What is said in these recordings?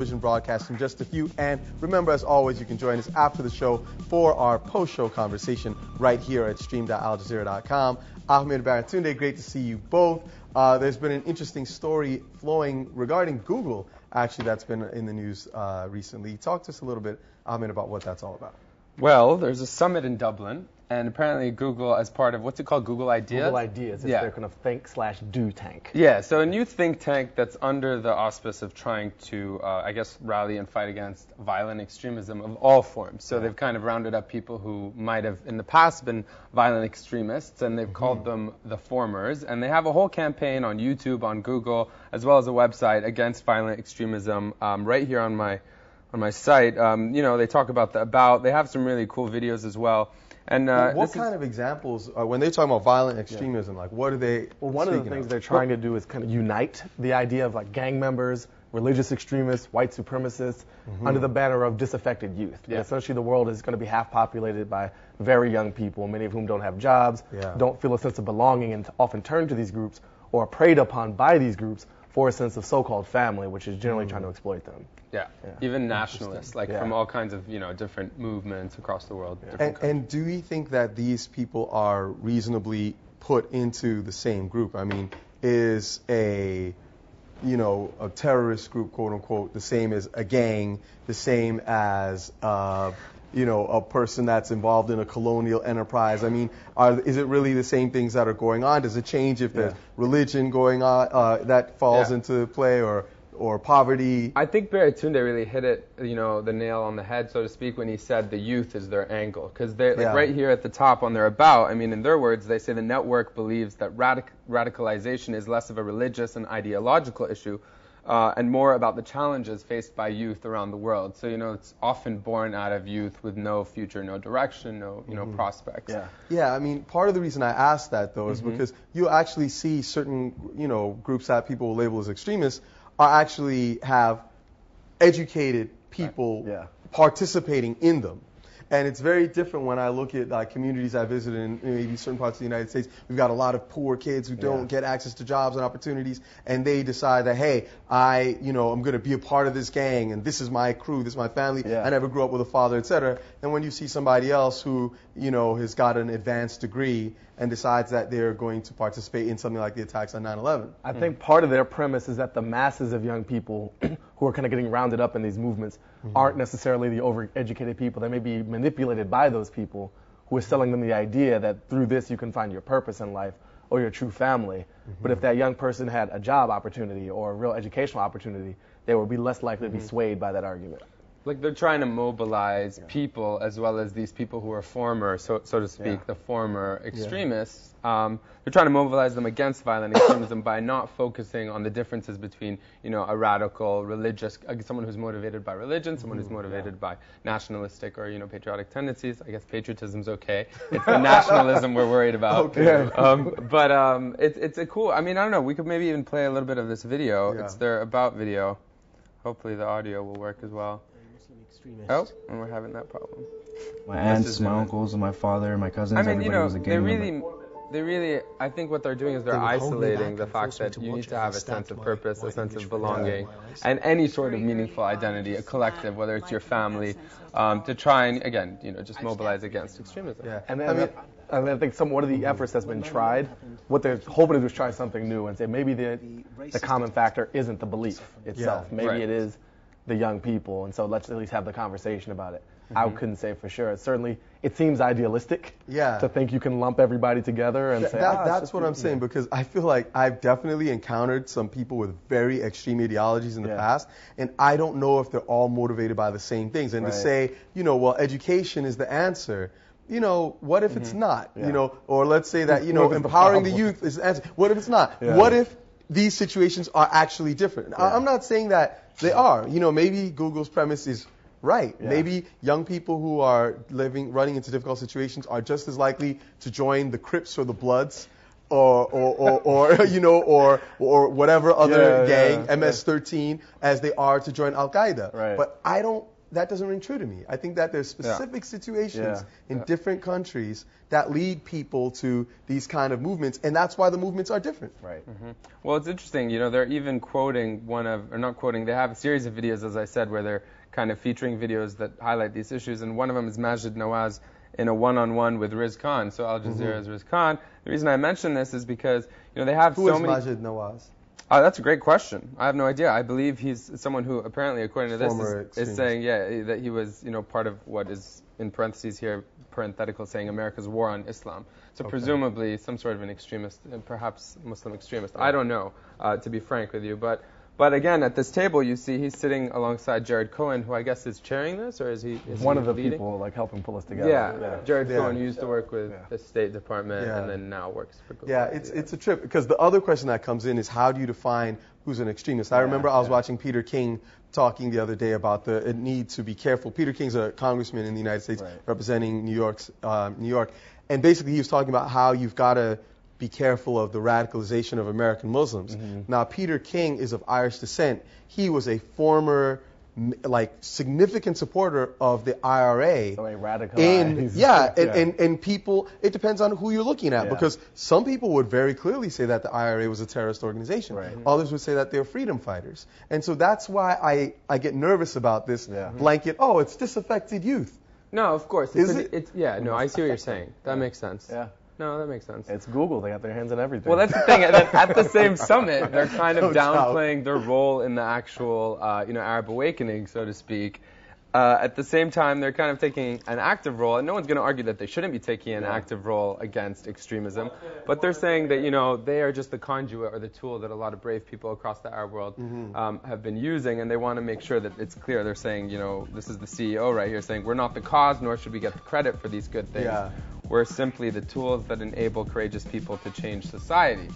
Vision broadcast in just a few. And remember, as always, you can join us after the show for our post-show conversation right here at stream.aljazeera.com. Ahmed Baratunde, great to see you both. Uh, there's been an interesting story flowing regarding Google, actually, that's been in the news uh, recently. Talk to us a little bit, Ahmed, about what that's all about. Well, there's a summit in Dublin, and apparently Google, as part of what's it called, Google Ideas. Google Ideas. It's Yeah. their kind of think slash do tank. Yeah, so a new think tank that's under the auspice of trying to, uh, I guess, rally and fight against violent extremism of all forms. So they've kind of rounded up people who might have in the past been violent extremists, and they've called them the formers. And they have a whole campaign on YouTube, on Google, as well as a website against violent extremism. Um, right here on my on my site, um, you know, they talk about the about. They have some really cool videos as well. And uh, what this is- kind of examples, uh, when they talk about violent extremism, like what are they Well, one of the things of? they're trying to do is kind of unite the idea of like gang members, religious extremists, white supremacists, Mm-hmm. under the banner of disaffected youth. And Yeah. essentially, the world is going to be half populated by very young people, many of whom don't have jobs, Yeah. don't feel a sense of belonging, and often turn to these groups or are preyed upon by these groups for a sense of so-called family, which is generally trying to Mm. exploit them. Yeah, Yeah. even nationalists, like Yeah. from all kinds of you know different movements across the world. different And, and do we think that these people are reasonably put into the same group? I mean, is a you know a terrorist group, quote unquote, the same as a gang, the same as uh, you know a person that's involved in a colonial enterprise? I mean, are, is it really the same things that are going on? Does it change if there's religion going on uh, that falls Yeah. into play, or or poverty? I think Baratunde really hit it, you know, the nail on the head, so to speak, when he said the youth is their angle. Because they're like Yeah. right here at the top on their about. I mean, in their words, they say the network believes that radic- radicalization is less of a religious and ideological issue. Uh, and more about the challenges faced by youth around the world. So you know, it's often born out of youth with no future, no direction, no you know prospects. Yeah. Yeah, I mean, part of the reason I asked that though Mm-hmm. is because you actually see certain, you know, groups that people will label as extremists are actually have educated people Yeah. participating in them. And it's very different when I look at uh, communities I visited in maybe certain parts of the United States. We've got a lot of poor kids who don't Yeah. get access to jobs and opportunities, and they decide that, hey, I, you know, I'm going to be a part of this gang, and this is my crew, this is my family. Yeah. I never grew up with a father, etc. And when you see somebody else who, you know, has got an advanced degree and decides that they're going to participate in something like the attacks on 9/11, I think part of their premise is that the masses of young people who are kind of getting rounded up in these movements mm-hmm. aren't necessarily the overeducated people. They may be manipulated by those people who are selling them the idea that through this you can find your purpose in life or your true family. Mm-hmm. But if that young person had a job opportunity or a real educational opportunity, they would be less likely to be mm-hmm. swayed by that argument. Like they're trying to mobilize people as well as these people who are former, so, so to speak, Yeah. the former extremists. Um, they're trying to mobilize them against violent extremism by not focusing on the differences between, you know, a radical religious, someone who's motivated by religion, someone who's motivated by nationalistic or, you know, patriotic tendencies. I guess patriotism's okay. It's the nationalism we're worried about. Okay. Um, but um, it's it's a cool. I mean, I don't know. We could maybe even play a little bit of this video. Yeah. It's their about video. Hopefully the audio will work as well. Oh, and we're having that problem. My aunts, is my uncles, and my father, and my cousins, I mean, you know, was a they gang member. really, they really, I think what they're doing is they're They would hold me isolating the fact that you need to have a sense of purpose, a sense of belonging, and any sort of meaningful identity, a collective, whether it's your family, um, to try and, again, you know, just mobilize against extremism. yeah. And I then, mean, and I think some one of the efforts that's been tried, what they're hoping to do is try something new and say maybe the the common factor isn't the belief itself. Yeah. Maybe Right. it is the young people, and so let's at least have the conversation about it. I couldn't say for sure. It certainly, it seems idealistic Yeah. to think you can lump everybody together and Th- say that- "Ah, it's that's what. I'm saying Yeah. because I feel like I've definitely encountered some people with very extreme ideologies in the Yeah. past, and I don't know if they're all motivated by the same things. And to say, you know, well, education is the answer. You know, what if it's not? Yeah. You know, or let's say that you know, if the empowering the youth is the answer. What if it's not? Yeah. What if these situations are actually different? Yeah. I'm not saying that they are. You know, maybe Google's premise is right. Yeah. Maybe young people who are living, running into difficult situations are just as likely to join the Crips or the Bloods. Or, or, or, or you know, or, or whatever other Yeah, gang, yeah, MS-13, as they are to join Al Qaeda. Right. But I don't that doesn't ring true to me. I think that there's specific situations Yeah. in Yeah. different countries that lead people to these kind of movements, and that's why the movements are different. Right. Mm-hmm. Well, it's interesting. You know, they're even quoting one of, or not quoting. They have a series of videos, as I said, where they're kind of featuring videos that highlight these issues. And one of them is Maajid Nawaz in a one-on-one with Riz Khan. So Al mm-hmm. Jazeera's Riz Khan. The reason I mention this is because you know they have Who so is many. Maajid Nawaz? Oh, that's a great question. I have no idea. I believe he's someone who, apparently, according to this, is, is saying, yeah, that he was, you know, part of what is in parentheses here, parenthetical, saying America's war on Islam. So Okay. presumably some sort of an extremist, and perhaps Muslim extremist. I don't know, uh, to be frank with you, but. But again, at this table, you see he's sitting alongside Jared Cohen, who I guess is chairing this, or is he? Is One he of the leading? people like helping pull us together. Yeah, yeah. Jared Yeah. Cohen who used to work with Yeah. the State Department Yeah. and then now works for Google. Yeah, it's it's a trip because the other question that comes in is how do you define who's an extremist? I Yeah, remember I was yeah. watching Peter King talking the other day about the need to be careful. Peter King's a congressman in the United States Right. representing New York's um, New York, and basically he was talking about how you've got to be careful of the radicalization of American Muslims. Mm-hmm. Now Peter King is of Irish descent. He was a former like significant supporter of the IRA So a radicalized. in yeah, and, Yeah. And, and people it depends on who you're looking at Yeah. because some people would very clearly say that the IRA was a terrorist organization. Right. Others would say that they're freedom fighters. And so that's why I, I get nervous about this Yeah. blanket, oh, it's disaffected youth. No, of course. Is It's, it? It's, yeah, no, I see what you're saying. That makes sense. Yeah. No, that makes sense. It's Google. They got their hands on everything. Well, that's the thing. At, at the same summit, they're kind of No doubt. downplaying their role in the actual, uh, you know, Arab awakening, so to speak. Uh, at the same time, they're kind of taking an active role, and no one's going to argue that they shouldn't be taking an active role against extremism. But they're saying that, you know, they are just the conduit or the tool that a lot of brave people across the Arab world Mm-hmm. um, have been using, and they want to make sure that it's clear. They're saying, you know, this is the CEO right here saying, we're not the cause, nor should we get the credit for these good things. Yeah. We're simply the tools that enable courageous people to change society.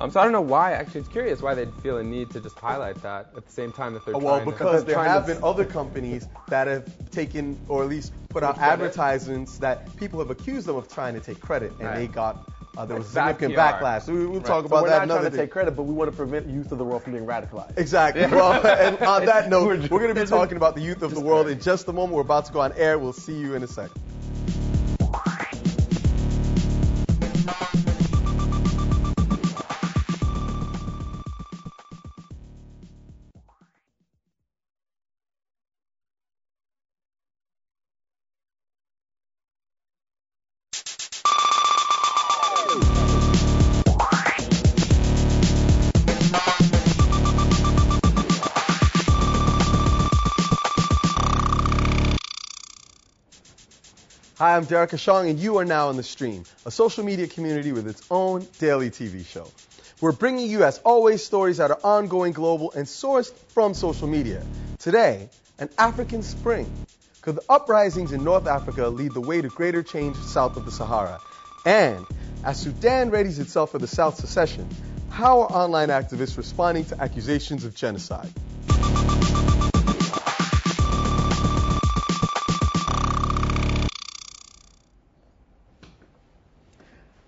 Um, so I don't know why. Actually, it's curious why they'd feel a need to just highlight that at the same time that they're Oh, well, trying because to, there have to- been other companies that have taken, or at least put out credit. advertisements that people have accused them of trying to take credit, and Right. they got, uh, there was Bad significant PR. backlash. We, we'll Right. talk So about we're that not another trying to day. take credit, but we want to prevent youth of the world from being radicalized. Exactly. Well, and on that note, We're we're going to be talking about the youth of the world in just a moment. We're about to go on air. We'll see you in a second. Hi, I'm Derrick Ashong, and you are now on the stream, a social media community with its own daily TV show. We're bringing you, as always, stories that are ongoing, global, and sourced from social media. Today, an African spring. Could the uprisings in North Africa lead the way to greater change south of the Sahara? And as Sudan readies itself for the South secession, how are online activists responding to accusations of genocide?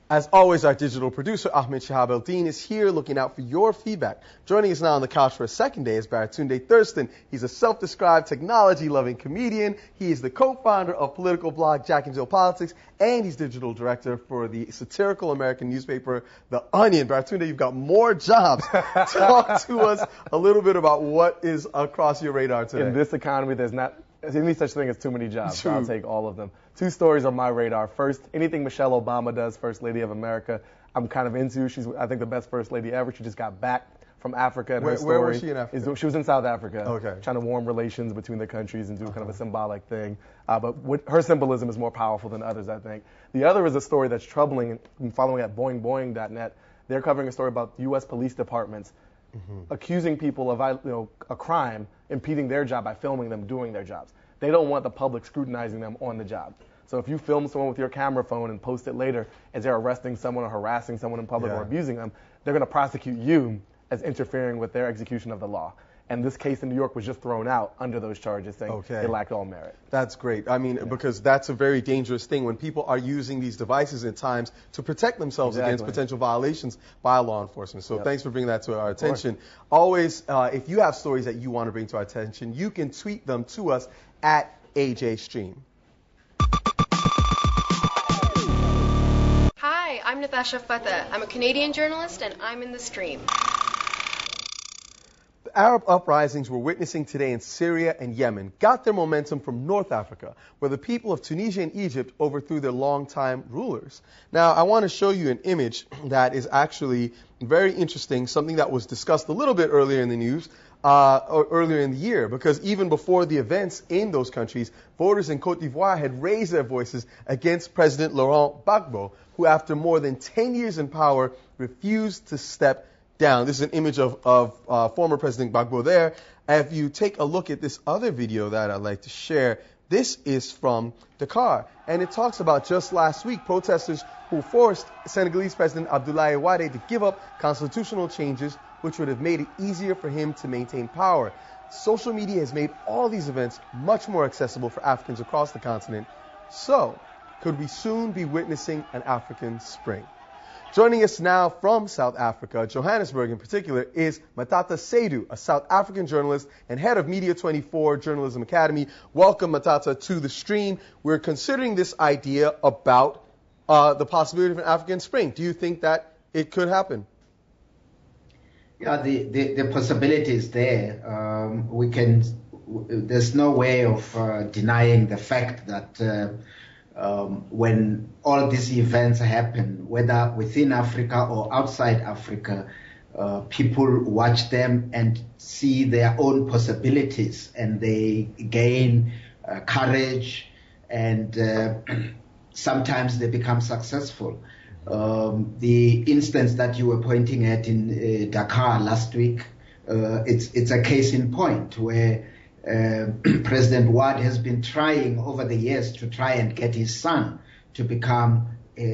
As always, our digital producer, Ahmed Shihab-Eldin, is here looking out for your feedback. Joining us now on the couch for a second day is Baratunde Thurston. He's a self-described technology-loving comedian. He is the co-founder of political blog Jack and Jill Politics, and he's digital director for the satirical American newspaper, The Onion. Baratunde, you've got more jobs. Talk to us a little bit about what is across your radar today. In this economy, there's not any such thing as too many jobs. So I'll take all of them. Two stories on my radar. First, anything Michelle Obama does, First Lady of America, I'm kind of into. She's, I think, the best First Lady ever. She just got back from Africa. And Where- her story where was she in Africa? Is, she was in South Africa. Okay. Trying to warm relations between the countries and do kind of a symbolic thing. Uh, but what, her symbolism is more powerful than others, I think. The other is a story that's troubling. And following at boingboing.net, they're covering a story about U.S. police departments Mm-hmm. accusing people of you know, a crime, impeding their job by filming them doing their jobs. They don't want the public scrutinizing them on the job. So if you film someone with your camera phone and post it later as they're arresting someone or harassing someone in public Yeah. or abusing them, they're going to prosecute you as interfering with their execution of the law. And this case in New York was just thrown out under those charges, saying Okay. it lacked all merit. That's great. I mean, because that's a very dangerous thing when people are using these devices at times to protect themselves against potential violations by law enforcement. So Yep. thanks for bringing that to our attention. Always, uh, if you have stories that you want to bring to our attention, you can tweet them to us at AJ Stream. Hi, I'm Natasha Fatah. I'm a Canadian journalist and I'm in the stream. Arab uprisings we're witnessing today in Syria and Yemen got their momentum from North Africa, where the people of Tunisia and Egypt overthrew their longtime rulers. Now, I want to show you an image that is actually very interesting, something that was discussed a little bit earlier in the news. Uh, earlier in the year, because even before the events in those countries, voters in Cote d'Ivoire had raised their voices against President Laurent Gbagbo, who, after more than 10 years in power, refused to step down. This is an image of, of uh, former President Gbagbo there. If you take a look at this other video that I'd like to share, this is from Dakar, and it talks about just last week protesters who forced Senegalese President Abdoulaye Wade to give up constitutional changes which would have made it easier for him to maintain power. Social media has made all these events much more accessible for Africans across the continent. So, could we soon be witnessing an African spring? Joining us now from South Africa, Johannesburg in particular, is Mathatha Tsedu, a South African journalist and head of Media 24 Journalism Academy. Welcome, Mathatha, to the stream. We're considering this idea about uh, the possibility of an African spring. Do you think that it could happen? Yeah, the, the, the possibility is there. Um, we can. There's no way of uh, denying the fact that uh, um, when all these events happen, whether within Africa or outside Africa, uh, people watch them and see their own possibilities, and they gain uh, courage, and uh, sometimes they become successful. Um, the instance that you were pointing at in uh, Dakar last week, uh, it's it's a case in point where President Wade has been trying over the years to try and get his son to become uh, uh,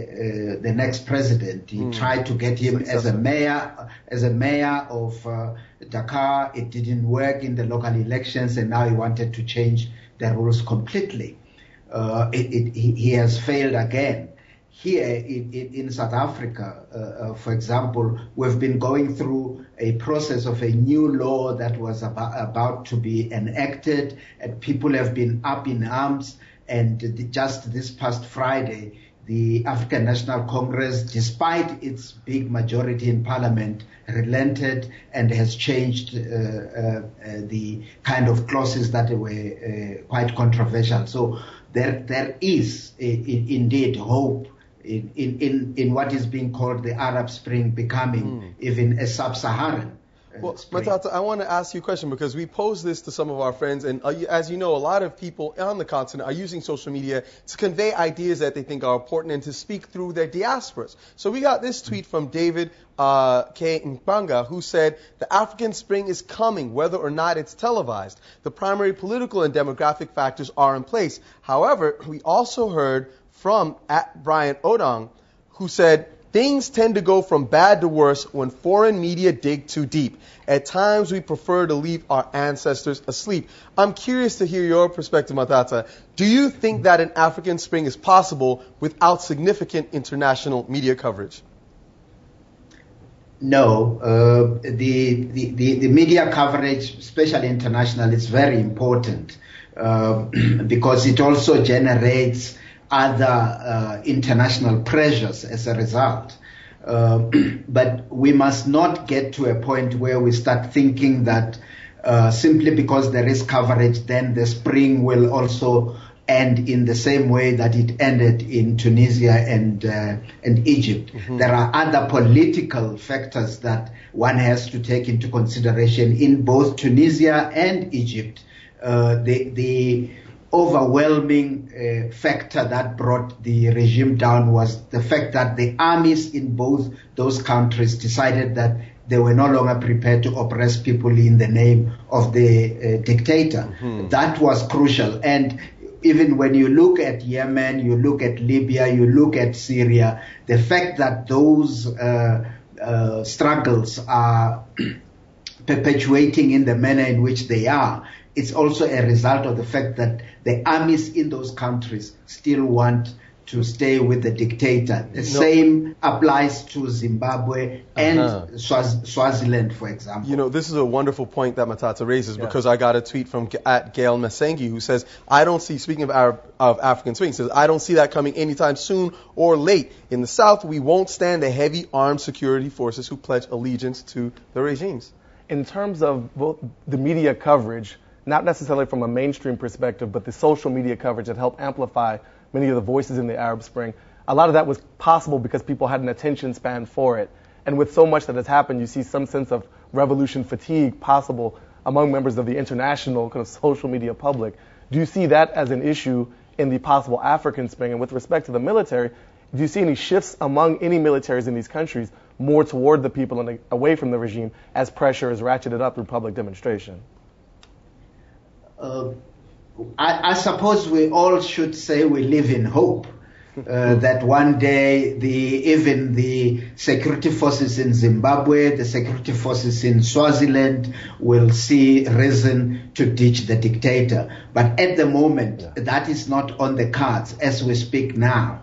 the next president. He tried to get him as a mayor, as a mayor of uh, Dakar. It didn't work in the local elections, and now he wanted to change the rules completely. Uh, it, it, he, he has failed again. Here in, in, South Africa, uh, uh, for example, we've been going through a process of a new law that was about, about to be enacted, and people have been up in arms. And the, just this past Friday, the African National Congress, despite its big majority in parliament, relented and has changed uh, uh, uh, the kind of clauses that were uh, quite controversial. So there, there is indeed hope in, in, in, in what is being called the Arab Spring becoming even a sub-Saharan uh, Well, spring. Mathatha, I want to ask you a question because we posed this to some of our friends, and uh, as you know, a lot of people on the continent are using social media to convey ideas that they think are important and to speak through their diasporas. So we got this tweet from David uh, K. Mpanga, who said, The African Spring is coming, whether or not it's televised. The primary political and demographic factors are in place. However, we also heard from Brian Odong, who said, Things tend to go from bad to worse when foreign media dig too deep. At times, we prefer to leave our ancestors asleep. I'm curious to hear your perspective, Mathatha. Do you think that an African Spring is possible without significant international media coverage? No, uh, the, the, the, the media coverage, especially international, is very important uh, because it also generates other uh, international pressures as a result. Uh, but we must not get to a point where we start thinking that uh, simply because there is coverage, then the spring will also end in the same way that it ended in Tunisia and uh, and Egypt. There are other political factors that one has to take into consideration in both Tunisia and Egypt. Uh, the the overwhelming uh, factor that brought the regime down was the fact that the armies in both those countries decided that they were no longer prepared to oppress people in the name of the uh, dictator. That was crucial. And even when you look at Yemen, you look at Libya, you look at Syria, the fact that those uh, uh, struggles are perpetuating in the manner in which they are, it's also a result of the fact that the armies in those countries still want to stay with the dictator. The no. same applies to Zimbabwe and uh-huh. Swaz- Swaziland, for example. You know, this is a wonderful point that Mathatha raises yeah. because I got a tweet from at Gail Masengi who says, I don't see, speaking of, Arab, of African swing, says, I don't see that coming anytime soon or late. In the South, we won't stand the heavy armed security forces who pledge allegiance to the regimes. In terms of both the media coverage, not necessarily from a mainstream perspective, but the social media coverage that helped amplify many of the voices in the Arab Spring. A lot of that was possible because people had an attention span for it. And with so much that has happened, you see some sense of revolution fatigue possible among members of the international kind of social media public. Do you see that as an issue in the possible African Spring? And with respect to the military, do you see any shifts among any militaries in these countries more toward the people and away from the regime as pressure is ratcheted up through public demonstration? Uh, I, I, suppose we all should say we live in hope. Uh, that one day the even the security forces in Zimbabwe, the security forces in Swaziland will see reason to ditch the dictator. But at the moment, yeah. that is not on the cards as we speak now.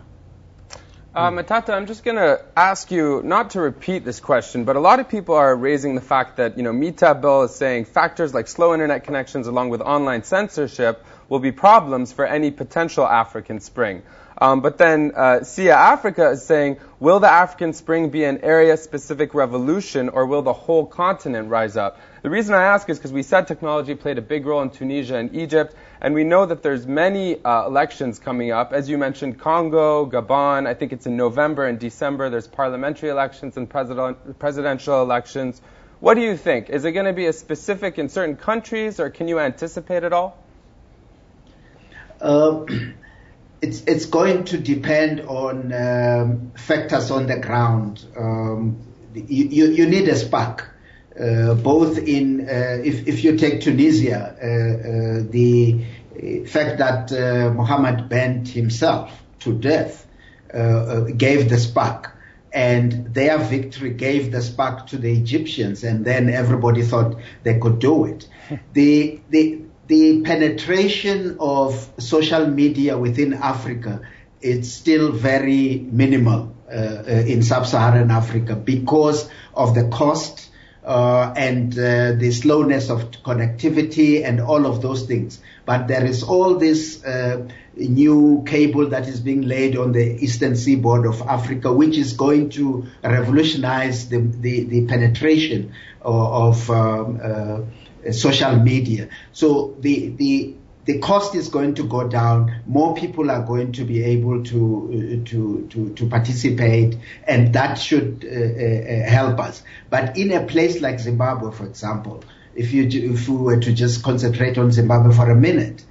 Uh, Mathatha, I'm just going to ask you not to repeat this question, but a lot of people are raising the fact that, you know, Mita Bill is saying factors like slow internet connections along with online censorship will be problems for any potential African Spring. Um, but then uh, SIA Africa is saying, will the African Spring be an area-specific revolution, or will the whole continent rise up? The reason I ask is because we said technology played a big role in Tunisia and Egypt, and we know that there's many uh, elections coming up. As you mentioned, Congo, Gabon. I think it's in November and December. There's parliamentary elections and president, presidential elections. What do you think? Is it going to be a specific in certain countries, or can you anticipate it all? Uh, it's it's going to depend on um, factors on the ground. Um, you, you need a spark. Uh, both in uh, if if you take Tunisia, uh, uh the fact that uh, Mohammed bent himself to death uh, gave the spark, and their victory gave the spark to the Egyptians, and then everybody thought they could do it. the the the penetration of social media within Africa is still very minimal uh, uh, in sub-Saharan Africa because of the cost uh, and uh, the slowness of connectivity and all of those things. But there is all this uh, new cable that is being laid on the eastern seaboard of Africa, which is going to revolutionize the, the, the penetration of, of um, uh, social media. So the the the cost is going to go down. More people are going to be able to uh, to to, to participate, and that should uh, uh, uh, help us. But in a place like Zimbabwe, for example, if you if we were to just concentrate on Zimbabwe for a minute.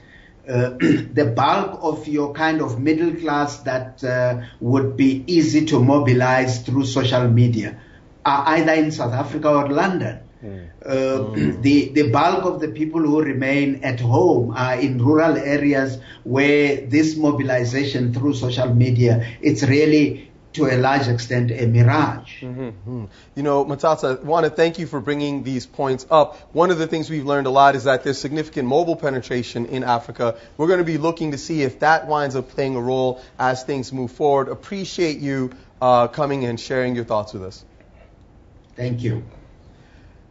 Uh, the bulk of your kind of middle class that uh, would be easy to mobilize through social media are either in South Africa or London. Mm. Uh, the the bulk of the people who remain at home are in rural areas where this mobilization through social media it's really to a large extent a mirage. Mm-hmm. You know, Mathatha, I want to thank you for bringing these points up. One of the things we've learned a lot is that there's significant mobile penetration in Africa. We're going to be looking to see if that winds up playing a role as things move forward. Appreciate you uh, coming and sharing your thoughts with us. Thank you.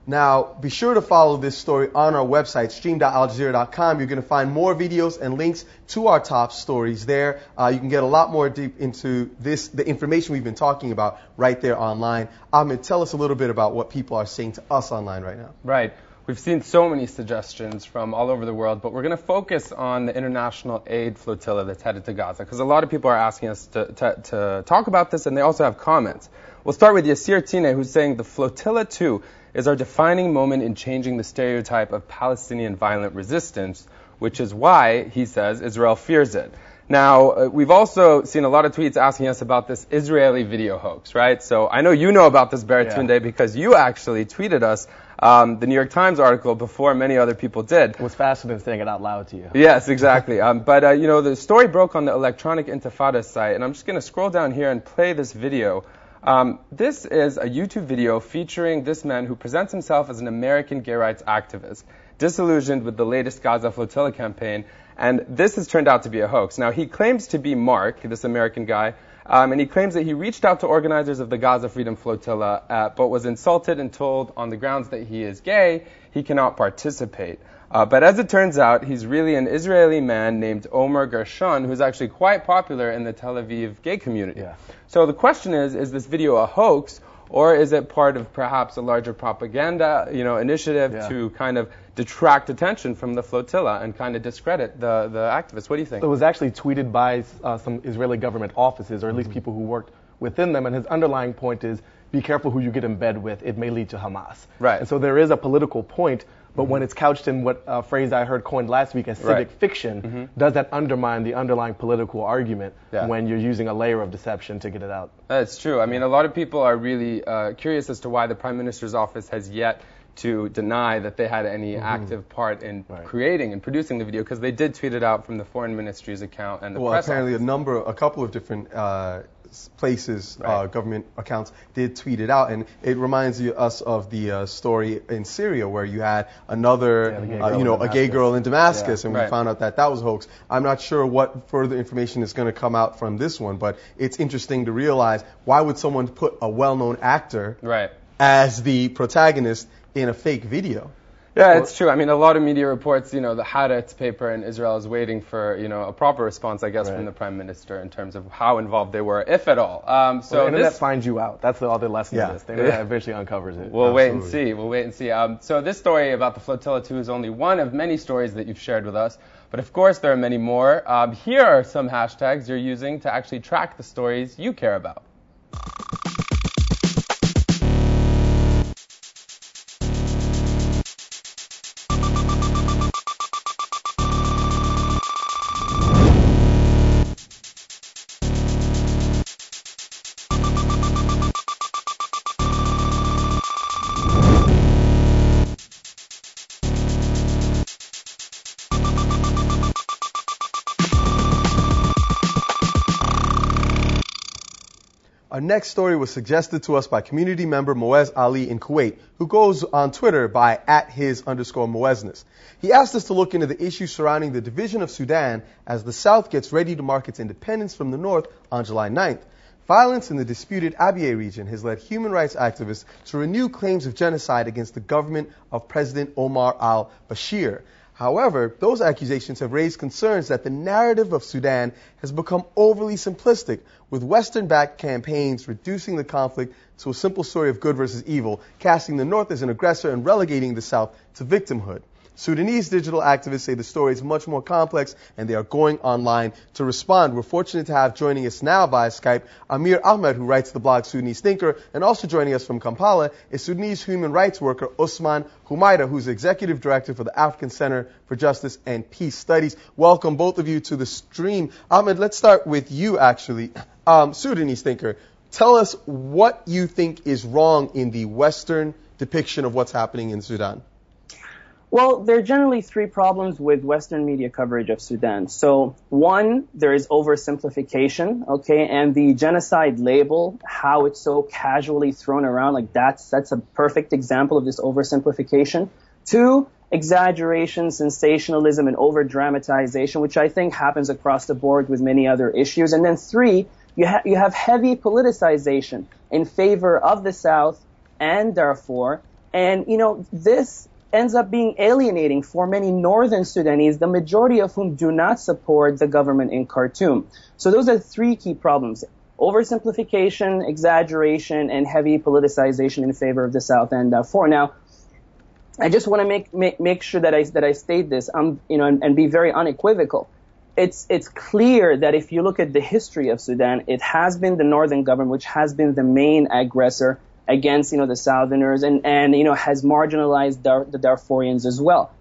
Now, be sure to follow this story on our website, stream.aljazeera.com. You're going to find more videos and links to our top stories there. Uh, you can get a lot more deep into this, the information we've been talking about right there online. Ahmed, tell us a little bit about what people are saying to us online right now. Right. We've seen so many suggestions from all over the world, but we're going to focus on the international aid flotilla that's headed to Gaza because a lot of people are asking us to, to, to, talk about this and they also have comments. We'll start with Yasir Tine, who's saying the flotilla 2 is our defining moment in changing the stereotype of Palestinian violent resistance, which is why, he says, Israel fears it. Now, uh, we've also seen a lot of tweets asking us about this Israeli video hoax, right? So I know you know about this, Baratunde, yeah. because you actually tweeted us um, the New York Times article before many other people did. It was faster than saying it out loud to you. Yes, exactly. um, but, uh, you know, the story broke on the Electronic Intifada site, and I'm just going to scroll down here and play this video Um, this is a YouTube video featuring this man who presents himself as an American gay rights activist, disillusioned with the latest Gaza flotilla campaign, and this has turned out to be a hoax. Now, he claims to be Mark, this American guy, um, and he claims that he reached out to organizers of the Gaza Freedom Flotilla, uh, but was insulted and told on the grounds that he is gay, he cannot participate. Uh, but as it turns out, he's really an Israeli man named Omer Gershon, who's actually quite popular in the Tel Aviv gay community. Yeah. So the question is, is this video a hoax, or is it part of perhaps a larger propaganda, you know, initiative Yeah. to kind of detract attention from the flotilla and kind of discredit the, the activists? What do you think? It was actually tweeted by uh, some Israeli government offices, or at least people who worked within them. And his underlying point is be careful who you get in bed with. It may lead to Hamas. Right. And so there is a political point, but when it's couched in what uh, phrase I heard coined last week as civic Right. fiction, does that undermine the underlying political argument Yeah. when you're using a layer of deception to get it out? That's true. I mean, a lot of people are really uh, curious as to why the Prime Minister's office has yet to deny that they had any active part in Right. creating and producing the video because they did tweet it out from the Foreign Ministry's account and the Well, press apparently office. a number, a couple of different uh, places, uh, government accounts did tweet it out, and it reminds you, us of the uh, story in Syria where you had another, Yeah, uh, you know, a gay girl in Damascus, Yeah. and we Right. found out that that was a hoax. I'm not sure what further information is going to come out from this one, but it's interesting to realize why would someone put a well-known actor Right. as the protagonist in a fake video? Yeah, it's true. I mean, a lot of media reports, you know, the Haaretz paper in Israel is waiting for, you know, a proper response, I guess, Right. from the prime minister in terms of how involved they were, if at all. Um, so So the internet this, finds you out. That's the other lesson Yeah. of this. The internet Yeah. eventually uncovers it. We'll wait and see. We'll wait and see. Um, so this story about the flotilla two is only one of many stories that you've shared with us. But of course, there are many more. Um, here are some hashtags you're using to actually track the stories you care about. Next story was suggested to us by community member Moez Ali in Kuwait, who goes on Twitter by at his underscore Moezness. He asked us to look into the issues surrounding the division of Sudan as the South gets ready to mark its independence from the North on July 9th. Violence in the disputed Abyei region has led human rights activists to renew claims of genocide against the government of President Omar al-Bashir. However, those accusations have raised concerns that the narrative of Sudan has become overly simplistic, with Western backed campaigns reducing the conflict to a simple story of good versus evil, casting the North as an aggressor and relegating the South to victimhood. Sudanese digital activists say the story is much more complex and they are going online to respond. We're fortunate to have joining us now via Skype Amir Ahmed, who writes the blog Sudanese Thinker, and also joining us from Kampala is Sudanese human rights worker Osman Hummaida, who's executive director for the African Center for Justice and Peace Studies. Welcome both of you to the stream. Ahmed, let's start with you actually. Um, Sudanese Thinker, tell us what you think is wrong in the Western depiction of what's happening in Sudan. Well, there are generally three problems with Western media coverage of Sudan. So, one, there is oversimplification, okay, and the genocide label, how it's so casually thrown around, like that's that's a perfect example of this oversimplification. Two, exaggeration, sensationalism, and over dramatization, which I think happens across the board with many other issues. And then three, you, ha- you have heavy politicization in favor of the South and Darfur. And, you know, this ends up being alienating for many northern Sudanese, the majority of whom do not support the government in Khartoum. So those are three key problems. Oversimplification, exaggeration, and heavy politicization in favor of the South and Darfur. Now, I just want to make, make make sure that I that I state this, um, you know, and, and be very unequivocal. It's it's clear that if you look at the history of Sudan, it has been the northern government which has been the main aggressor against you know the Southerners and and you know has marginalized Dar- the Darfurians as well.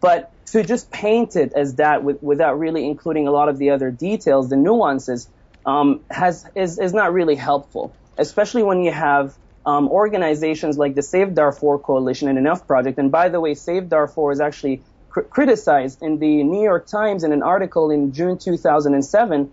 But to just paint it as that with, without really including a lot of the other details, the nuances, um, has is is not really helpful, especially when you have um, organizations like the Save Darfur Coalition and Enough Project. And by the way, Save Darfur is actually cr- criticized in the New York Times in an article in June 2007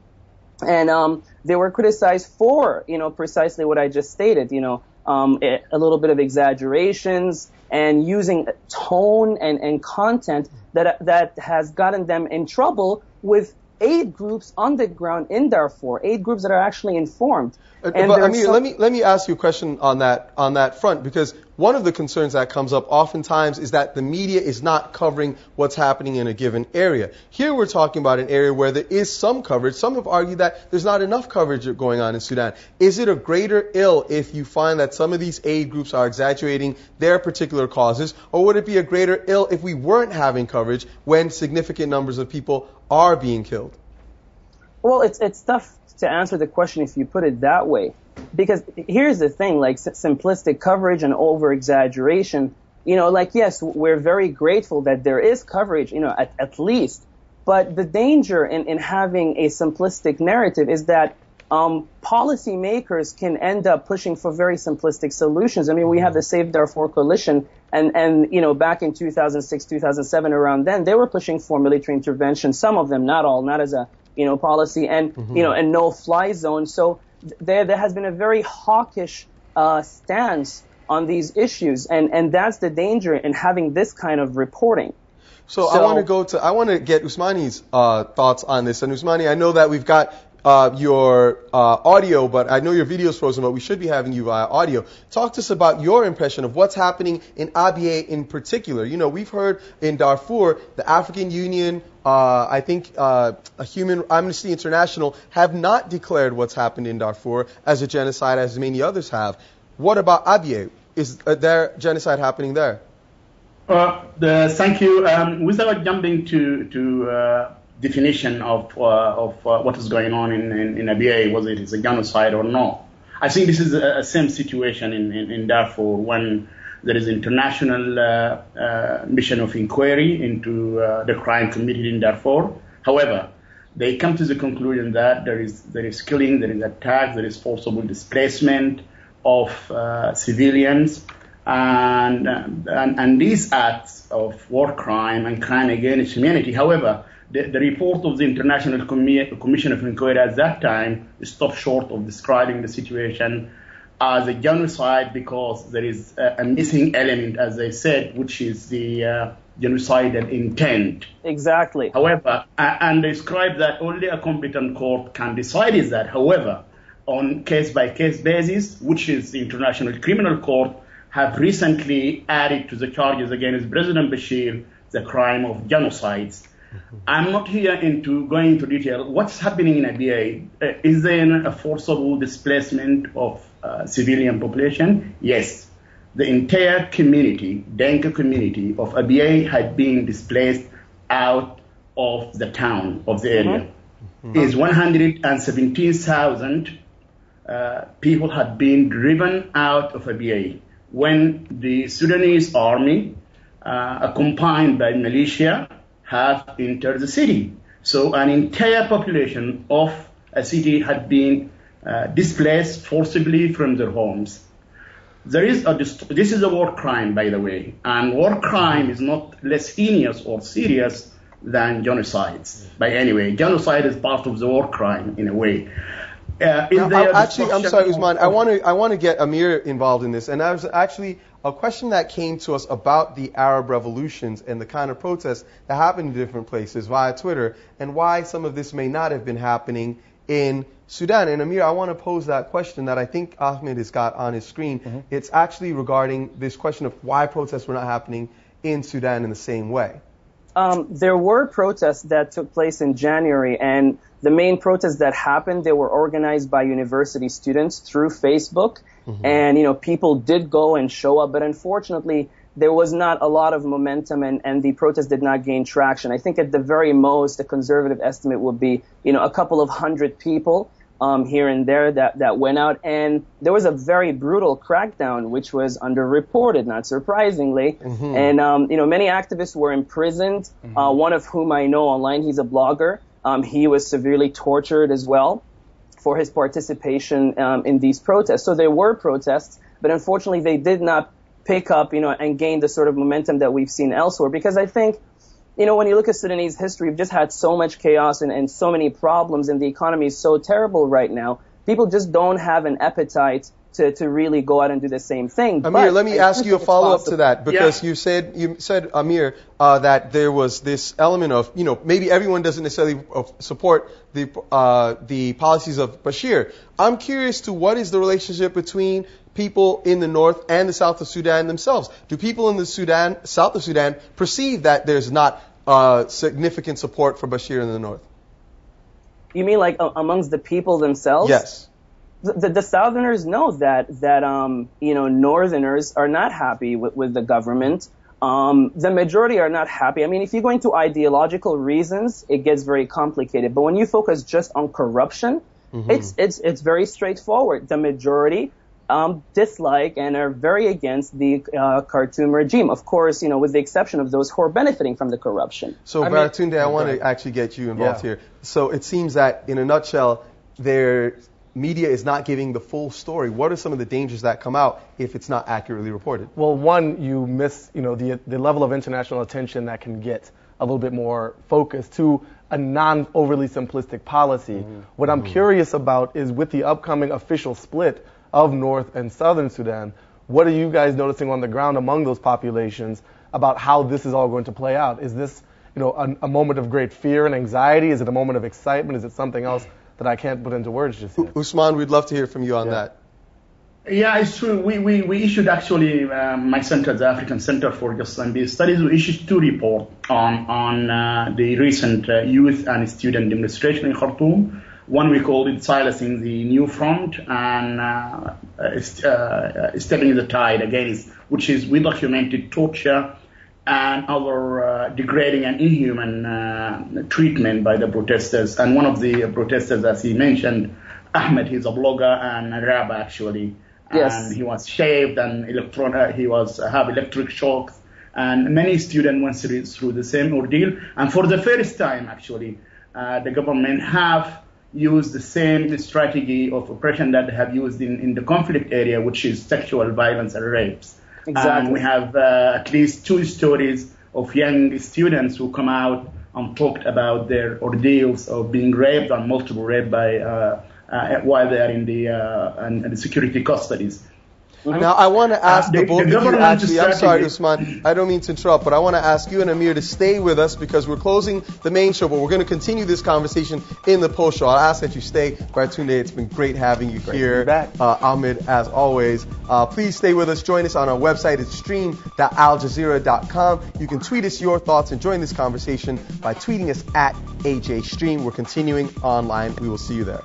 and um, they were criticized for, you know, precisely what I just stated, you know, um, a little bit of exaggerations and using tone and, and content that that has gotten them in trouble with aid groups on the ground in Darfur, aid groups that are actually informed. Uh, and but, Amir, some... let me let me ask you a question on that on that front because one of the concerns that comes up oftentimes is that the media is not covering what's happening in a given area. Here we're talking about an area where there is some coverage. Some have argued that there's not enough coverage going on in Sudan. Is it a greater ill if you find that some of these aid groups are exaggerating their particular causes, or would it be a greater ill if we weren't having coverage when significant numbers of people are being killed? Well, it's it's tough to answer the question if you put it that way. Because here's the thing, like simplistic coverage and over exaggeration, you know, like yes, we're very grateful that there is coverage, you know, at, at least. But the danger in, in having a simplistic narrative is that um, policymakers can end up pushing for very simplistic solutions. I mean, we have the Save Darfur Coalition, and and you know, back in 2006, 2007, around then, they were pushing for military intervention. Some of them, not all, not as a you know, policy and, mm-hmm. you know, and no fly zone. So there, there has been a very hawkish, uh, stance on these issues. And, and that's the danger in having this kind of reporting. So, so I want to go to, I want to get Usmani's, uh, thoughts on this. And Usmani, I know that we've got uh, your uh, audio, but I know your video is frozen, but we should be having you via audio. Talk to us about your impression of what's happening in Abyei in particular. You know, we've heard in Darfur, the African Union, uh, I think uh, Human Amnesty International have not declared what's happened in Darfur as a genocide, as many others have. What about Abyei? Is uh, there genocide happening there? Uh, the, thank you. Um, without jumping to to uh, definition of uh, of uh, what is going on in, in, in Abyei, whether it is a genocide or not. I think this is a, a same situation in, in, in, Darfur when there is international uh, uh mission of inquiry into uh, the crime committed in Darfur. However, they come to the conclusion that there is there is killing, there is attack, there is forcible displacement of uh, civilians, and, and and these acts of war crime and crime against humanity. However, the, the, report of the International Commission of Inquiry at that time stopped short of describing the situation as a genocide because there is a, a missing element, as I said, which is the uh, genocidal intent. Exactly. However, and describe that only a competent court can decide is that. However, on case by case basis, which is the International Criminal Court, have recently added to the charges against President Bashir the crime of genocides. I'm not here into going into detail. What's happening in Abyei? Uh, is there a forcible displacement of uh, civilian population? Yes. The entire community, Dinka community of Abyei had been displaced out of the town, of the area. Mm-hmm. Is 117,000 uh, people had been driven out of Abyei when the Sudanese army, uh, accompanied by militia, have entered the city. So an entire population of a city had been uh, displaced forcibly from their homes. There is a this is a war crime, by the way, and war crime is not less heinous or serious than genocides. By any way, genocide is part of the war crime in a way. Uh, actually, I'm sorry, Usman. I want to I want to get Amir involved in this, and I was actually a question that came to us about the Arab revolutions and the kind of protests that happened in different places via Twitter, and why some of this may not have been happening in Sudan. And Amir, I want to pose that question that I think Ahmed has got on his screen. Mm-hmm. It's actually regarding this question of why protests were not happening in Sudan in the same way. Um, there were protests that took place in January, and the main protests that happened, they were organized by university students through Facebook. Mm-hmm. And, you know, people did go and show up, but unfortunately, there was not a lot of momentum and, and the protest did not gain traction. I think at the very most, a conservative estimate would be, you know, a couple of hundred people. Um, here and there that, that went out. And there was a very brutal crackdown, which was underreported, not surprisingly. Mm-hmm. And, um, you know, many activists were imprisoned, mm-hmm. uh, one of whom I know online, he's a blogger. Um, he was severely tortured as well for his participation um, in these protests. So there were protests, but unfortunately they did not pick up, you know, and gain the sort of momentum that we've seen elsewhere. Because I think, you know, when you look at Sudanese history, we've just had so much chaos and, and so many problems, and the economy is so terrible right now. People just don't have an appetite to, to really go out and do the same thing. Amir, But let me I ask you a follow up to that because Yeah. you said you said Amir uh, that there was this element of you know maybe everyone doesn't necessarily uh, support the uh, the policies of Bashir. I'm curious to what is the relationship between people in the north and the south of Sudan themselves. Do people in the Sudan south of Sudan perceive that there's not uh, significant support for Bashir in the north? You mean like uh, amongst the people themselves? Yes. the, the, the Southerners know that that um, you know Northerners are not happy with, with the government. Um, the majority are not happy. I mean, if you go into ideological reasons, it gets very complicated. But when you focus just on corruption, it's it's it's very straightforward. The majority um, dislike and are very against the uh, Khartoum regime. Of course, you know, with the exception of those who are benefiting from the corruption. So, I mean- I want to actually get you involved Yeah. here. So, it seems that, in a nutshell, their media is not giving the full story. What are some of the dangers that come out if it's not accurately reported? Well, one, you miss, you know, the the level of international attention that can get a little bit more focused to a non overly simplistic policy. What I'm curious about is with the upcoming official split of North and Southern Sudan, what are you guys noticing on the ground among those populations about how this is all going to play out? Is this, you know, a, a moment of great fear and anxiety? Is it a moment of excitement? Is it something else that I can't put into words just yet? Osman, we'd love to hear from you on Yeah. that. Yeah, it's true. We, we, we issued actually, um, my center, the African Center for Justice and Peace Studies, we issued two reports on, on uh, the recent uh, youth and student demonstration in Khartoum. One we called it Silencing the New Front and uh, uh, uh, Stepping the Tide Against, which is we documented torture and other uh, degrading and inhuman uh, treatment by the protesters. And one of the protesters, as he mentioned, Ahmed, he's a blogger and a rapper actually. Yes. And he was shaved and electron, he was uh, have electric shocks. And many students went through, through the same ordeal. And for the first time, actually, uh, the government have used the same strategy of oppression that they have used in, in the conflict area, which is sexual violence and rapes. Exactly. And we have uh, at least two stories of young students who come out and talked about their ordeals of being raped and multiple rape by uh, uh, while they are in the uh, in, in the security custodies. Now, I want to ask Uh, the, the- both of you actually. I'm sorry, strategy- Osman. I don't mean to interrupt, but I want to ask you and Amir to stay with us because we're closing the main show, but we're going to continue this conversation in the post show. I'll ask that you stay. Baratunde, it's been great having you here. back. Uh, Ahmed, as always. Uh, please stay with us. Join us on our website. It's stream.aljazeera.com. You can tweet us your thoughts and join this conversation by tweeting us at AJStream. We're continuing online. We will see you there.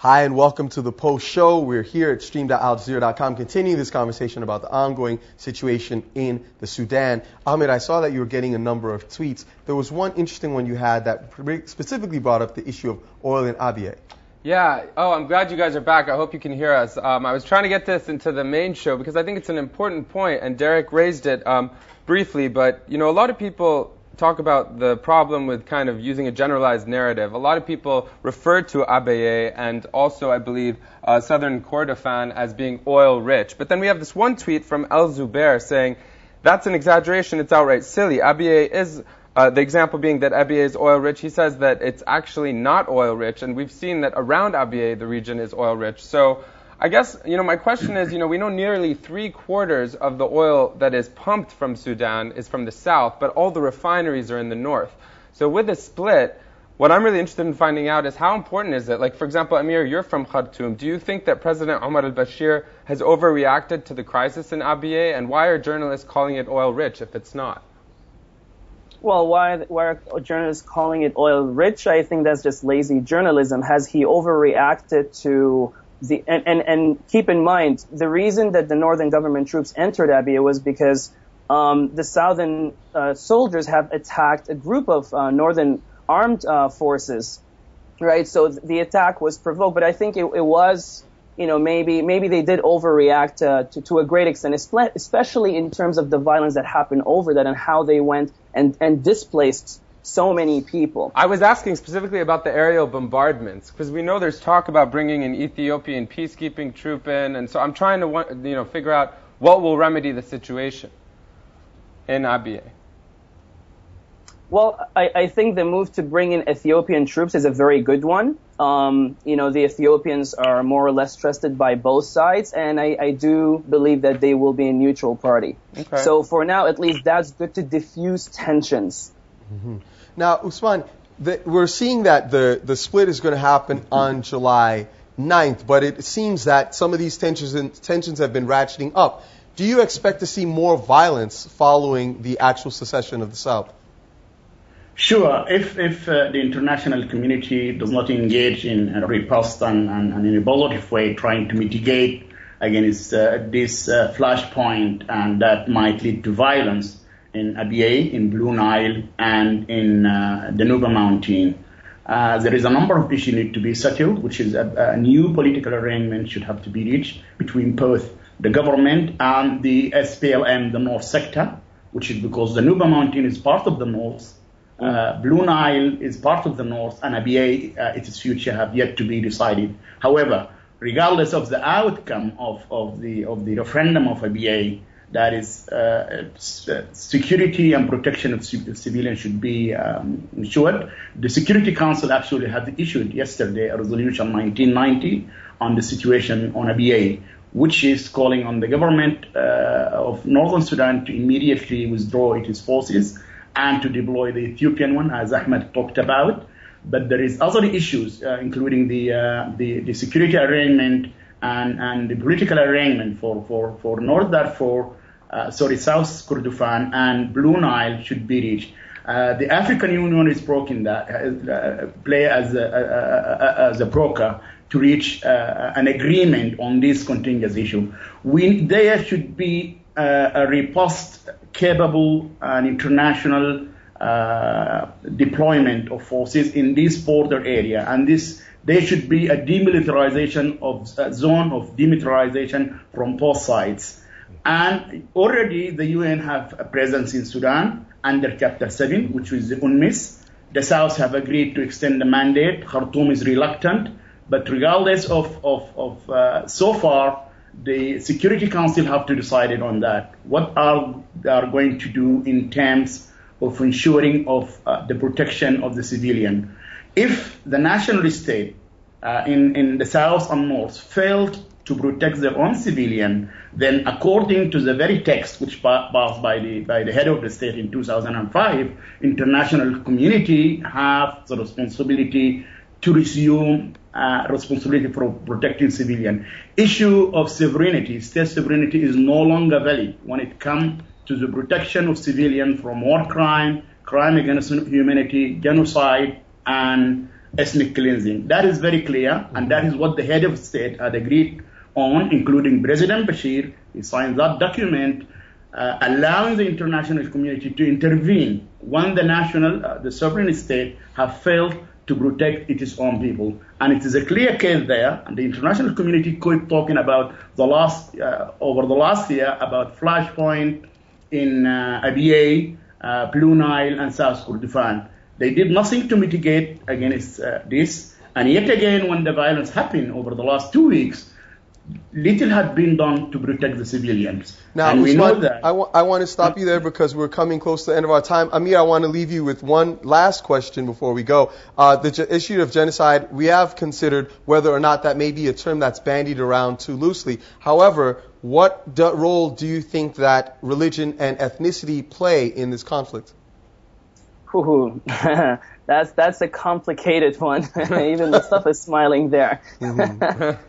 Hi, and welcome to the post show. We're here at stream.aljazeera.com continuing this conversation about the ongoing situation in the Sudan. Ahmed, I saw that you were getting a number of tweets. There was one interesting one you had that specifically brought up the issue of oil in Abyei. Yeah. Oh, I'm glad you guys are back. I hope you can hear us. Um, I was trying to get this into the main show because I think it's an important point, and Derrick raised it um, briefly. But you know, a lot of people talk about the problem with kind of using a generalized narrative. A lot of people refer to Abyei and also, I believe, uh, southern Kordofan as being oil rich. But then we have this one tweet from El Zubair saying that's an exaggeration. It's outright silly. Abyei is uh, the example being that Abyei is oil rich. He says that it's actually not oil rich, and we've seen that around Abyei the region is oil rich. So I guess you know my question is, you know, we know nearly three quarters of the oil that is pumped from Sudan is from the south, but all the refineries are in the north. So with a split, what I'm really interested in finding out is how important is it? Like, for example, Amir, you're from Khartoum. Do you think that President Omar al-Bashir has overreacted to the crisis in Abyei, and why are journalists calling it oil rich if it's not? Well, why, why are journalists calling it oil rich? I think that's just lazy journalism. Has he overreacted to the, and, and, and keep in mind, the reason that the northern government troops entered Abyei was because um, the southern uh, soldiers have attacked a group of uh, northern armed uh, forces, right? So the attack was provoked, but I think it, it was, you know, maybe maybe they did overreact uh, to to a great extent, especially in terms of the violence that happened over that and how they went and and displaced so many people. I was asking specifically about the aerial bombardments because we know there's talk about bringing an Ethiopian peacekeeping troop in, and so I'm trying to you know figure out what will remedy the situation in Abyei. Well, I, I, think the move to bring in Ethiopian troops is a very good one. Um, you know, the Ethiopians are more or less trusted by both sides, and I, I do believe that they will be a neutral party. Okay. So for now, at least, that's good to diffuse tensions. Mm-hmm. Now, Osman, the, we're seeing that the, the split is going to happen on July 9th, but it seems that some of these tensions, tensions have been ratcheting up. Do you expect to see more violence following the actual secession of the South? Sure. If, if uh, the international community does not engage in a riposte and, and, and in a positive way, trying to mitigate against uh, this uh, flashpoint, and that might lead to violence in Abyei, in Blue Nile, and in uh, the Nuba Mountain. Uh, there is a number of issues need to be settled, which is a, a new political arrangement should have to be reached between both the government and the SPLM, the North sector, which is because the Nuba Mountain is part of the North uh, Blue Nile is part of the north, and Abyei, uh, its future have yet to be decided. However, regardless of the outcome of, of the of the referendum of Abyei, that is, uh, uh security and protection of civilians should be um, ensured. The Security Council actually had issued yesterday a resolution 1990 on the situation on Abyei, which is calling on the government uh, of Northern Sudan to immediately withdraw its forces and to deploy the Ethiopian one, as Ahmed talked about. But there is other issues, uh, including the, uh, the, the security arrangement and and the political arrangement for for for North Darfur, uh, sorry, South Kordofan and Blue Nile should be reached. Uh, the African Union is broken that uh, play as a, as a broker to reach uh, an agreement on this contentious issue. We, there should be a riposte capable and international uh, deployment of forces in this border area, and this there should be a demilitarization of a zone of demilitarization from both sides. And already the UN have a presence in Sudan under Chapter 7, which is the UNMIS. The South have agreed to extend the mandate. Khartoum is reluctant, but regardless of, of, of uh, so far, the Security Council have to decide on that. What are they are going to do in terms of ensuring of uh, the protection of the civilian? If the national state uh, in, in the south and north failed to protect their own civilian, then according to the very text which passed by the by the head of the state in 2005, international community have the responsibility to resume uh, responsibility for protecting civilian. Issue of sovereignty, state sovereignty is no longer valid when it comes to the protection of civilian from war crime, crime against humanity, genocide, and ethnic cleansing. That is very clear, and that is what the head of state had agreed on, including President Bashir. He signed that document. Uh, allowing the international community to intervene when the national, uh, the sovereign state have failed to protect its own people. And it is a clear case there, and the international community kept talking about the last, uh, over the last year, about Flashpoint in uh, uh, Blue Nile, and South Kordofan. They did nothing to mitigate against uh, this. And yet again, when the violence happened over the last two weeks, little had been done to protect the civilians. Now, and we Osman, know that. I, w- I want to stop you there because we're coming close to the end of our time. Amir, I want to leave you with one last question before we go. Uh, the ge- issue of genocide, we have considered whether or not that may be a term that's bandied around too loosely. However, what do- role do you think that religion and ethnicity play in this conflict? Ooh, that's that's a complicated one. Even the stuff is smiling there. Mm-hmm.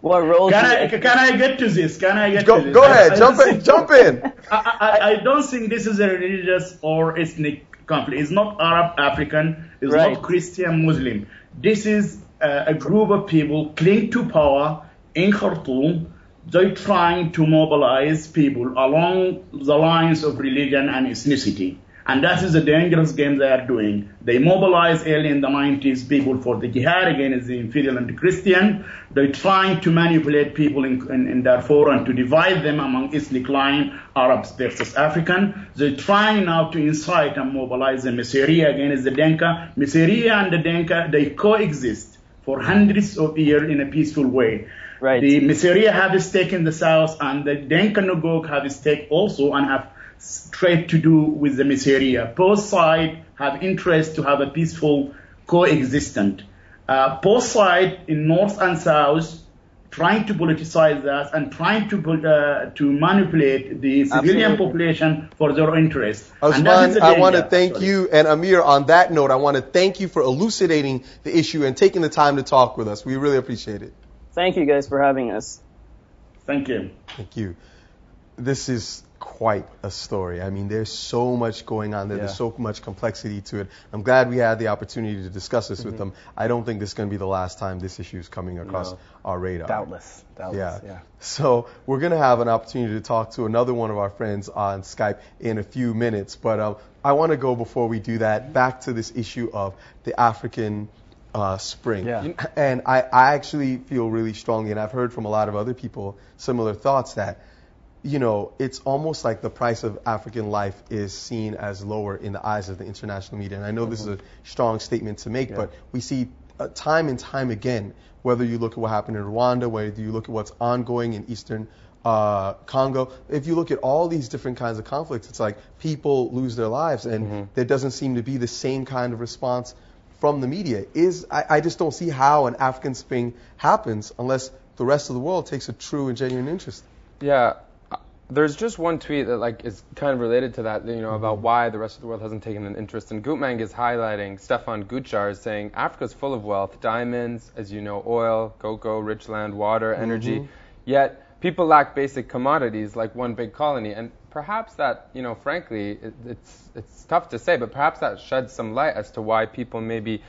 What role? Can I can I get to this? Can I get go, to this? Go ahead, I, jump in, jump in. I, I, I, don't think this is a religious or ethnic conflict. It's not Arab African. It's right. not Christian Muslim. This is uh, a group of people cling to power in Khartoum. They're trying to mobilize people along the lines of religion and ethnicity. And that is a dangerous game they are doing. They mobilize early in the 90s people for the jihad against the infidel and the Christian. They're trying to manipulate people in, in, in Darfur and to divide them among ethnic line, Arabs versus African. They're trying now to incite and mobilize the Miseria against the Dinka. Miseria and the Dinka, they coexist for hundreds of years in a peaceful way. Right. The Miseria have a stake in the south, and the Dinka Ngok have a stake also and have trade to do with the Miseria. Both sides have interest to have a peaceful coexistence. Uh, both sides in north and south trying to politicize that and trying to uh, to manipulate the civilian Absolutely. population for their interest. And Osman, the I want to thank actually. you. And Amir, on that note, I want to thank you for elucidating the issue and taking the time to talk with us. We really appreciate it. Thank you guys for having us. Thank you. Thank you. This is quite a story. I mean, there's so much going on there. There's so much complexity to it. I'm glad we had the opportunity to discuss this Mm-hmm. with them. I don't think this is going to be the last time this issue is coming across No. our radar. Doubtless. Doubtless. Yeah. yeah. So we're going to have an opportunity to talk to another one of our friends on Skype in a few minutes. But um, I want to go before we do that back to this issue of the African uh, spring. Yeah. And I, I actually feel really strongly, and I've heard from a lot of other people similar thoughts that, you know, it's almost like the price of African life is seen as lower in the eyes of the international media. And I know this is a strong statement to make, Yeah. but we see uh, time and time again, whether you look at what happened in Rwanda, whether you look at what's ongoing in Eastern uh, Congo, if you look at all these different kinds of conflicts, it's like people lose their lives, and there doesn't seem to be the same kind of response from the media. Is I, I just don't see how an African Spring happens unless the rest of the world takes a true and genuine interest. Yeah. There's just one tweet that like is kind of related to that, you know, about mm-hmm. why the rest of the world hasn't taken an interest. And Gutmang is highlighting Stefan Gutjar is saying Africa's full of wealth, diamonds, as you know, oil, cocoa, rich land, water, mm-hmm. energy. Yet people lack basic commodities like one big colony. And perhaps that, you know, frankly, it, it's it's tough to say, but perhaps that sheds some light as to why people maybe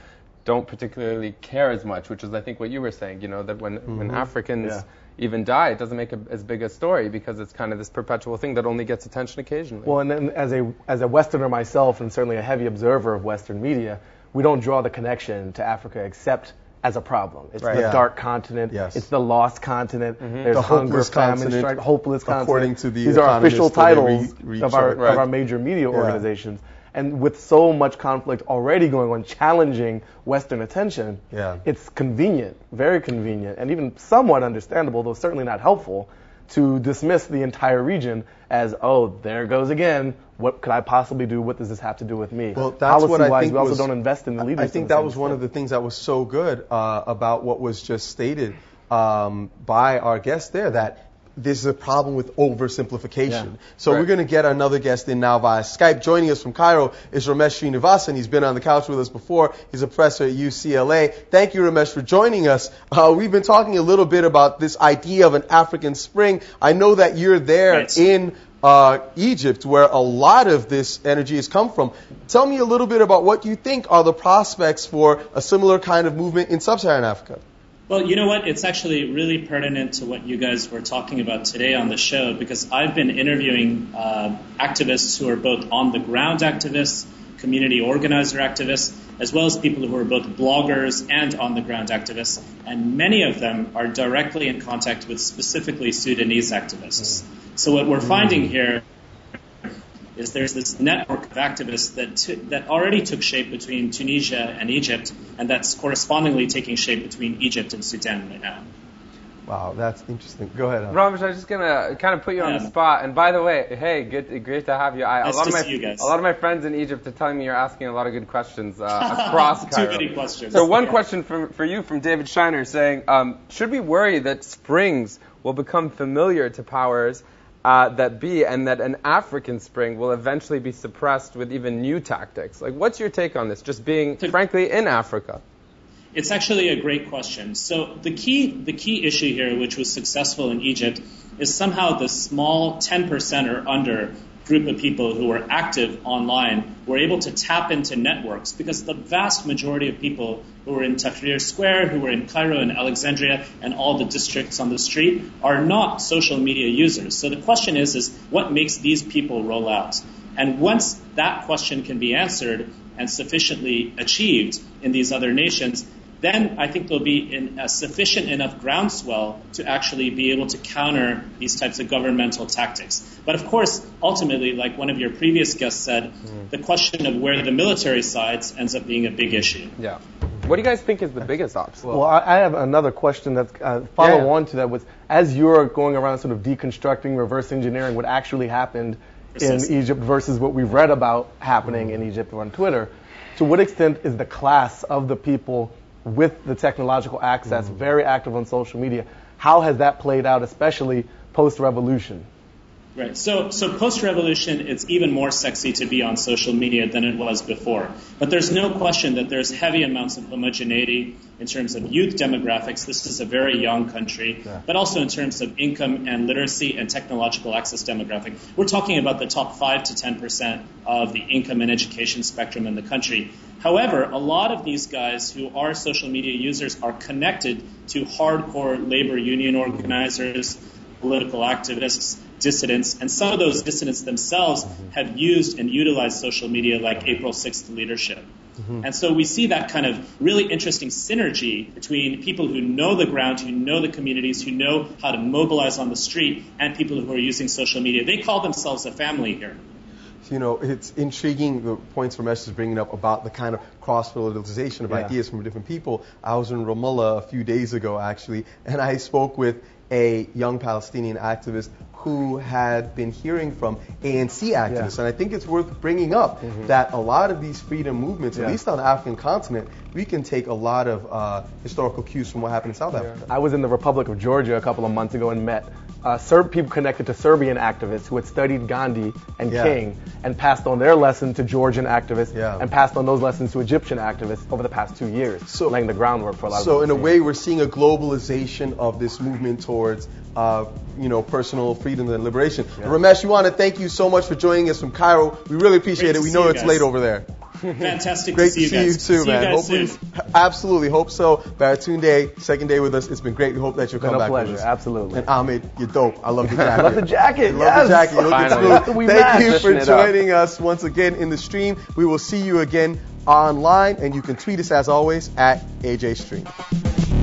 don't particularly care as much, which is I think what you were saying, you know, that when when mm-hmm. Africans Yeah. Even die, it doesn't make a, as big a story because it's kind of this perpetual thing that only gets attention occasionally. Well, and then as a as a Westerner myself, and certainly a heavy observer of Western media, we don't draw the connection to Africa except as a problem. It's Right. the Yeah. dark continent. Yes. It's the lost continent. Mm-hmm. There's The hunger, hopeless famine, continent, strike, hopeless continent. according to the These are official economists that they titles re- of our rechart. of our major media Yeah. organizations. And with so much conflict already going on, challenging Western attention, Yeah. it's convenient, very convenient, and even somewhat understandable, though certainly not helpful, to dismiss the entire region as, oh, there goes again. What could I possibly do? What does this have to do with me? Well, that's what I Policy-wise, think we also was- don't invest in the leaders. I think that was one of the things that was so good uh, about what was just stated um, by our guest there that this is a problem with oversimplification. Yeah. So Right. we're going to get another guest in now via Skype. Joining us from Cairo is Ramesh Srinivasan. He's been on the couch with us before. He's a professor at UCLA. Thank you, Ramesh, for joining us. Uh, we've been talking a little bit about this idea of an African Spring. I know that you're there in uh, Egypt, where a lot of this energy has come from. Tell me a little bit about what you think are the prospects for a similar kind of movement in sub-Saharan Africa. Well, you know what? It's actually really pertinent to what you guys were talking about today on the show because I've been interviewing uh, activists who are both on the ground activists, community organizer activists, as well as people who are both bloggers and on the ground activists. And many of them are directly in contact with specifically Sudanese activists. So what we're finding here is there's this network of activists that t- that already took shape between Tunisia and Egypt, and that's correspondingly taking shape between Egypt and Sudan right now. Wow, that's interesting. Go ahead. Al. Ramesh, I was just gonna kind of put you on the spot. And by the way, hey, good, great to have you. I, Nice a lot to of my see you guys. a lot of my friends in Egypt are telling me you're asking a lot of good questions uh, across Too Cairo. many questions. So one Yeah. question for, for you from David Shiner saying, um, should we worry that springs will become familiar to powers uh, that be, and that an African spring will eventually be suppressed with even new tactics? Like, what's your take on this? Just being, frankly, in Africa. It's actually a great question. So the key the key issue here, which was successful in Egypt, is somehow the small 10% or under group of people who were active online were able to tap into networks because the vast majority of people who were in Tahrir Square, who were in Cairo and Alexandria and all the districts on the street are not social media users. So the question is is what makes these people roll out? And once that question can be answered and sufficiently achieved in these other nations, then I think there'll be in, a sufficient enough groundswell to actually be able to counter these types of governmental tactics. But of course, ultimately, like one of your previous guests said, mm. the question of where the military sides ends up being a big issue. Yeah. What do you guys think is the biggest obstacle? Well, I have another question that uh, follow yeah. on to that. Was as you're going around sort of deconstructing, reverse engineering what actually happened in Egypt versus what we've read about happening in Egypt on Twitter, to what extent is the class of the people with the technological access mm-hmm. very active on social media? How has that played out, especially post-revolution? Right. So, so post-revolution, it's even more sexy to be on social media than it was before. But there's no question that there's heavy amounts of homogeneity in terms of youth demographics. This is a very young country, yeah. but also in terms of income and literacy and technological access demographic. We're talking about the top five to 10 percent of the income and education spectrum in the country. However, a lot of these guys who are social media users are connected to hardcore labor union organizers, political activists dissidents, and some of those dissidents themselves mm-hmm. have used and utilized social media like April 6th leadership. Mm-hmm. And so we see that kind of really interesting synergy between people who know the ground, who know the communities, who know how to mobilize on the street, and people who are using social media. They call themselves a family here. You know, it's intriguing the points Ramesh is bringing up about the kind of cross fertilization of yeah. ideas from different people. I was in Ramallah a few days ago, actually, and I spoke with a young Palestinian activist who had been hearing from ANC activists. Yeah. And I think it's worth bringing up mm-hmm. that a lot of these freedom movements, yeah. at least on the African continent, we can take a lot of uh, historical cues from what happened in South yeah. Africa. I was in the Republic of Georgia a couple of months ago and met uh, Serb people connected to Serbian activists who had studied Gandhi and yeah. King and passed on their lesson to Georgian activists yeah. and passed on those lessons to Egyptian activists over the past two years, so, laying the groundwork for a lot so of So in a way, we're seeing a globalization of this movement towards, uh, you know, personal freedom and liberation. Yeah. Ramesh, you want to thank you so much for joining us from Cairo. We really appreciate Great it. We know it's guys. late over there. Fantastic great to see, to see you, you too, see man. You Hopefully, soon. absolutely. Hope so. Baratunde, second day with us. It's been great. We hope that you'll come been a back pleasure. with us. Absolutely. And Ahmed, you're dope. I love the jacket. I love the jacket. I love yes. the jacket. You look Finally. Thank you for joining us once again in the stream. We will see you again online, and you can tweet us as always at AJ Stream.